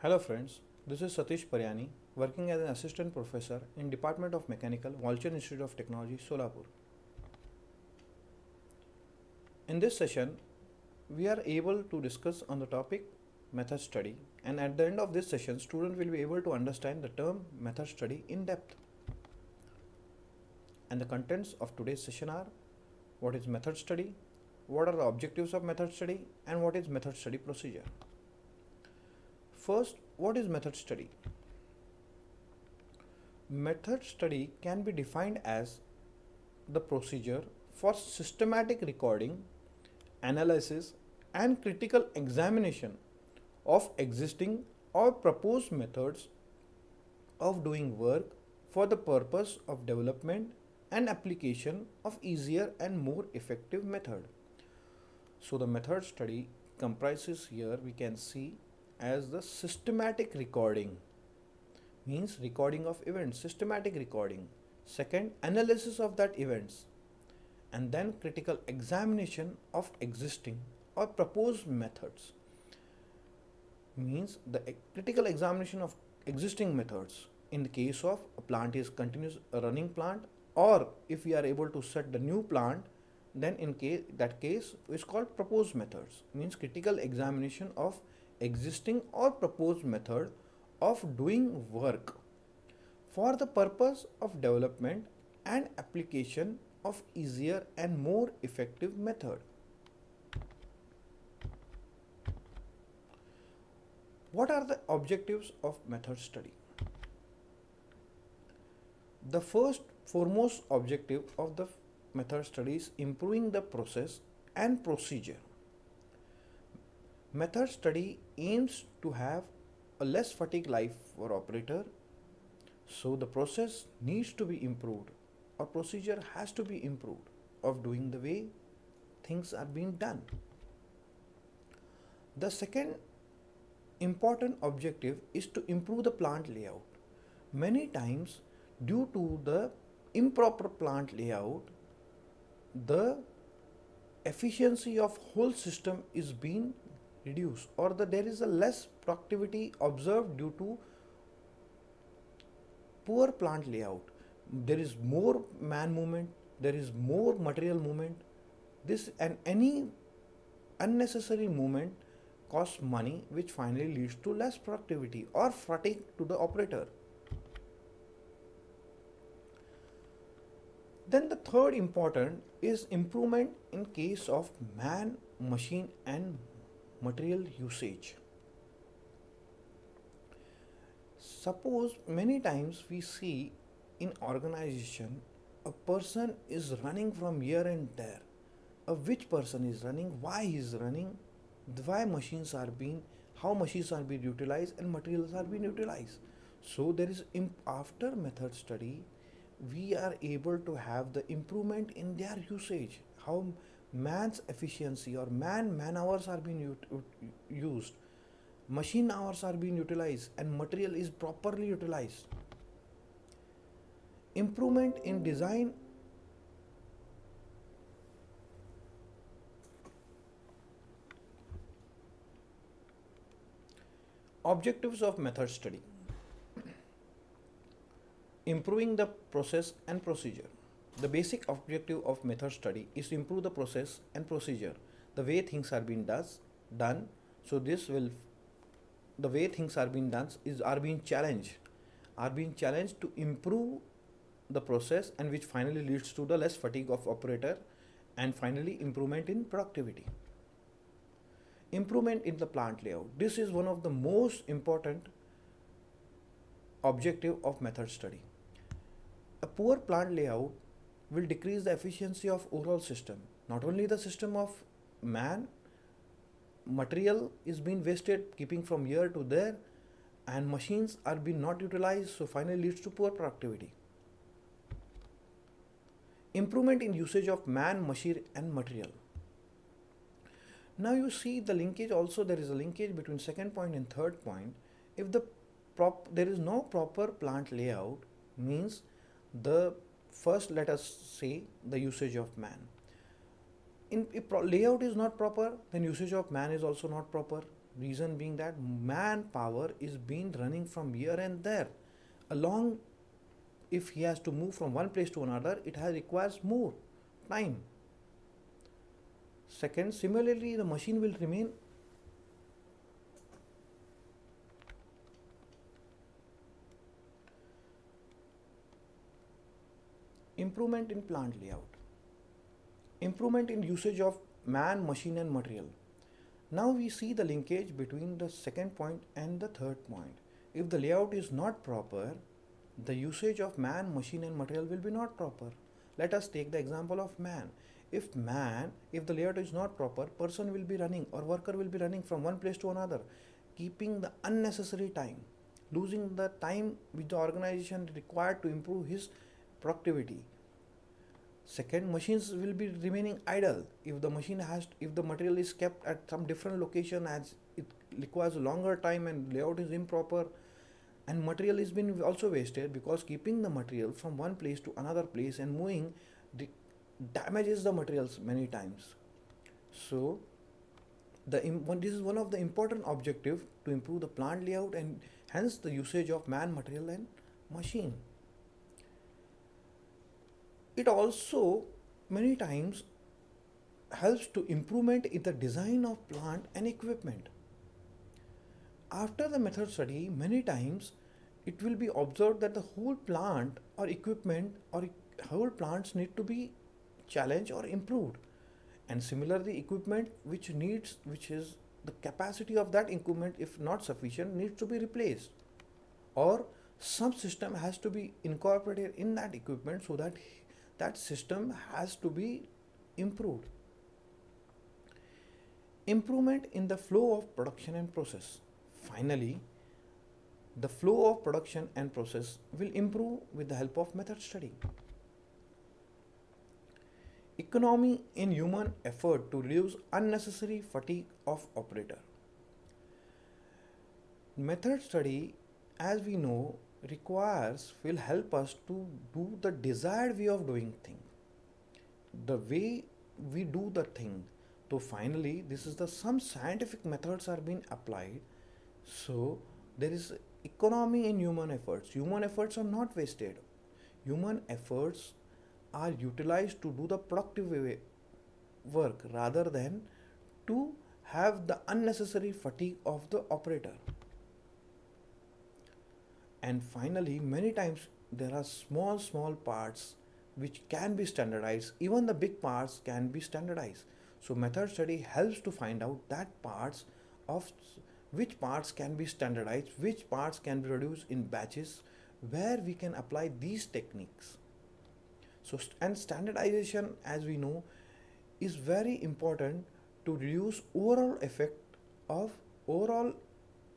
Hello friends, this is Satish Paryani working as an assistant professor in Department of Mechanical, Walchand Institute of Technology, Solapur. In this session, we are able to discuss on the topic method study and at the end of this session, student will be able to understand the term method study in depth. And the contents of today's session are what is method study, what are the objectives of method study and what is method study procedure. First, what is method study? Method study can be defined as the procedure for systematic recording, analysis, and critical examination of existing or proposed methods of doing work for the purpose of development and application of easier and more effective method. So the method study comprises here we can see as the systematic recording. Means recording of events systematic recording. Second analysis of that events. And then critical examination of existing or proposed methods. Means the critical examination of existing methods. In the case of a plant is continuous running plant or if we are able to set the new plant then in case that case is called proposed methods. Means critical examination of existing or proposed method of doing work for the purpose of development and application of easier and more effective method. What are the objectives of method study? The first foremost objective of the method study is improving the process and procedure Method study aims to have a less fatigue life for operator. So the process needs to be improved or procedure has to be improved of doing the way things are being done. The second important objective is to improve the plant layout. Many times due to the improper plant layout, the efficiency of whole system is being reduce or that there is a less productivity observed due to poor plant layout. There is more man movement there is more material movement. This and any unnecessary movement costs money which finally leads to less productivity or fatigue to the operator. Then the third important is improvement in case of man machine and material usage. Suppose many times we see in organization a person is running from here and there. A which person is running, why he is running, why machines are being, how machines are being utilized and materials are being utilized. So there is after method study, we are able to have the improvement in their usage. How man's efficiency or man man hours are being used machine hours are being utilized and material is properly utilized. Improvement in design objectives of method study. Improving the process and procedure the basic objective of method study is to improve the process and procedure, the way things are being does, done. So this will, the way things are being done is are being challenged, are being challenged to improve the process and which finally leads to the less fatigue of operator and finally improvement in productivity. Improvement in the plant layout. This is one of the most important objective of method study. A poor plant layout will decrease the efficiency of overall system. Not only the system of man, material is being wasted keeping from here to there and machines are being not utilized so finally leads to poor productivity. Improvement in usage of man, machine and material. Now you see the linkage also there is a linkage between second point and third point. If the prop there is no proper plant layout means the first let us say the usage of man. In if layout is not proper then usage of man is also not proper. Reason being that manpower is being running from here and there. Along if he has to move from one place to another it has requires more time. Second similarly the machine will remain improvement in plant layout improvement in usage of man machine and material. Now we see the linkage between the second point and the third point. If the layout is not proper the usage of man machine and material will be not proper. Let us take the example of man. If man if the layout is not proper person will be running or worker will be running from one place to another keeping the unnecessary time losing the time which the organization required to improve his productivity second machines will be remaining idle. If the machine has if the material is kept at some different location as it requires a longer time and layout is improper and material is being also wasted because keeping the material from one place to another place and moving damages the materials many times. So the this is one of the important objective to improve the plant layout and hence the usage of man material and machine it also many times helps to improvement in the design of plant and equipment. After the method study many times it will be observed that the whole plant or equipment or whole plants need to be challenged or improved. And similarly equipment which needs which is the capacity of that equipment if not sufficient needs to be replaced. Or some system has to be incorporated in that equipment so that that system has to be improved. Improvement in the flow of production and process. Finally the flow of production and process will improve with the help of method study. Economy in human effort to reduce unnecessary fatigue of operator. Method study, as we know, requires will help us to do the desired way of doing thing. The way we do the thing. So finally, this is the some scientific methods are being applied. So there is economy in human efforts. Human efforts are not wasted. Human efforts are utilized to do the productive work rather than to have the unnecessary fatigue of the operator. And finally, many times there are small, small parts which can be standardized. Even the big parts can be standardized. So method study helps to find out that parts of which parts can be standardized, which parts can be reduced in batches, where we can apply these techniques. So, and standardization, as we know, is very important to reduce overall effect of overall,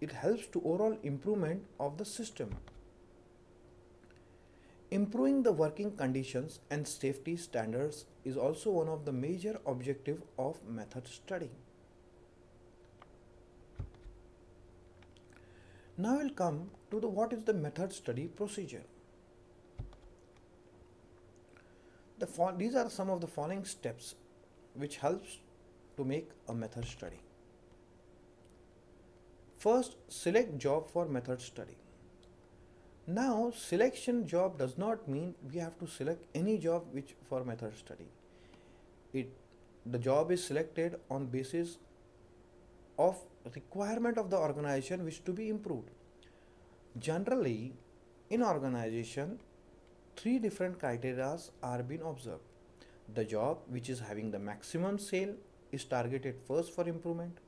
it helps to overall improvement of the system. Improving the working conditions and safety standards is also one of the major objective of method study. Now we'll come to the what is the method study procedure. The these are some of the following steps which helps to make a method study. First, select job for method study. Now, selection job does not mean we have to select any job which for method study. It the job is selected on basis of requirement of the organization which to be improved. Generally, in organization, three different criteria are being observed. The job which is having the maximum sale is targeted first for improvement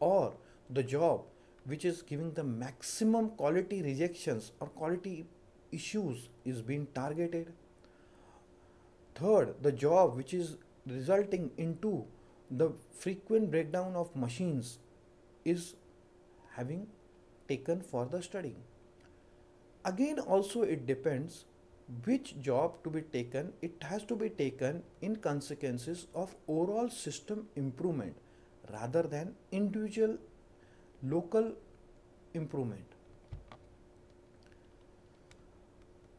or the job which is giving the maximum quality rejections or quality issues is being targeted. Third, the job which is resulting into the frequent breakdown of machines is having taken for the study. Again also it depends which job to be taken it has to be taken in consequences of overall system improvement rather than individual local improvement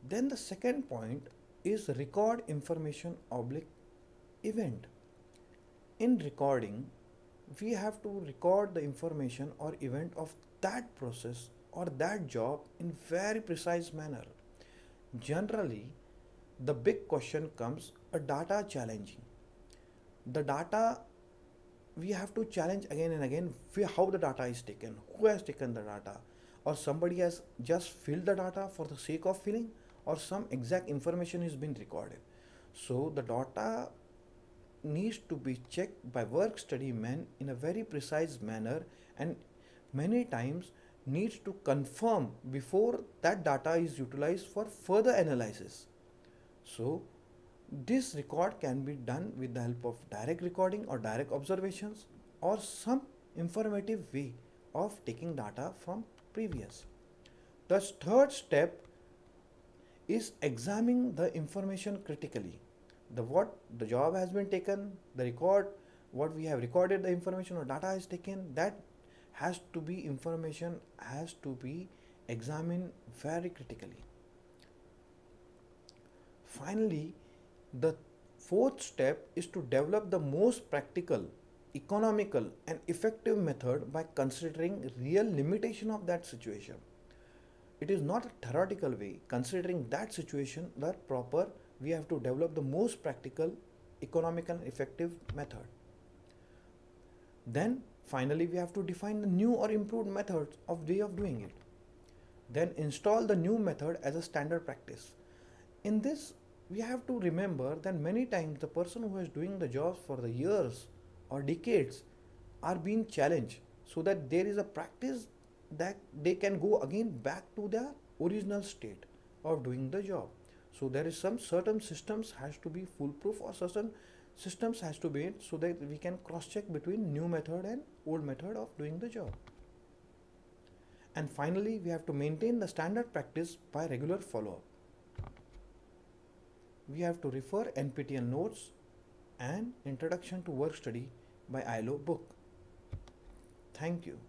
then the second point is record information oblique event in recording we have to record the information or event of that process or that job in very precise manner. Generally, the big question comes a data challenging. The data we have to challenge again and again how the data is taken, who has taken the data, or somebody has just filled the data for the sake of filling, or some exact information has been recorded. So the data needs to be checked by work study men in a very precise manner and many times needs to confirm before that data is utilized for further analysis. So this record can be done with the help of direct recording or direct observations or some informative way of taking data from previous. The third step is examining the information critically. The what the job has been taken, the record, what we have recorded, the information or data is taken, that has to be information has to be examined very critically. Finally, the fourth step is to develop the most practical, economical and effective method by considering real limitation of that situation. It is not a theoretical way, considering that situation that proper, we have to develop the most practical, economical and effective method. Then finally we have to define the new or improved methods of way of doing it. Then install the new method as a standard practice. In this we have to remember that many times the person who is doing the jobs for the years or decades are being challenged so that there is a practice that they can go again back to their original state of doing the job. So there is some certain systems has to be foolproof or certain systems has to be so that we can cross check between new method and old method of doing the job. And finally we have to maintain the standard practice by regular follow up we have to refer NPTEL notes and Introduction to Work Study by ILO book. Thank you.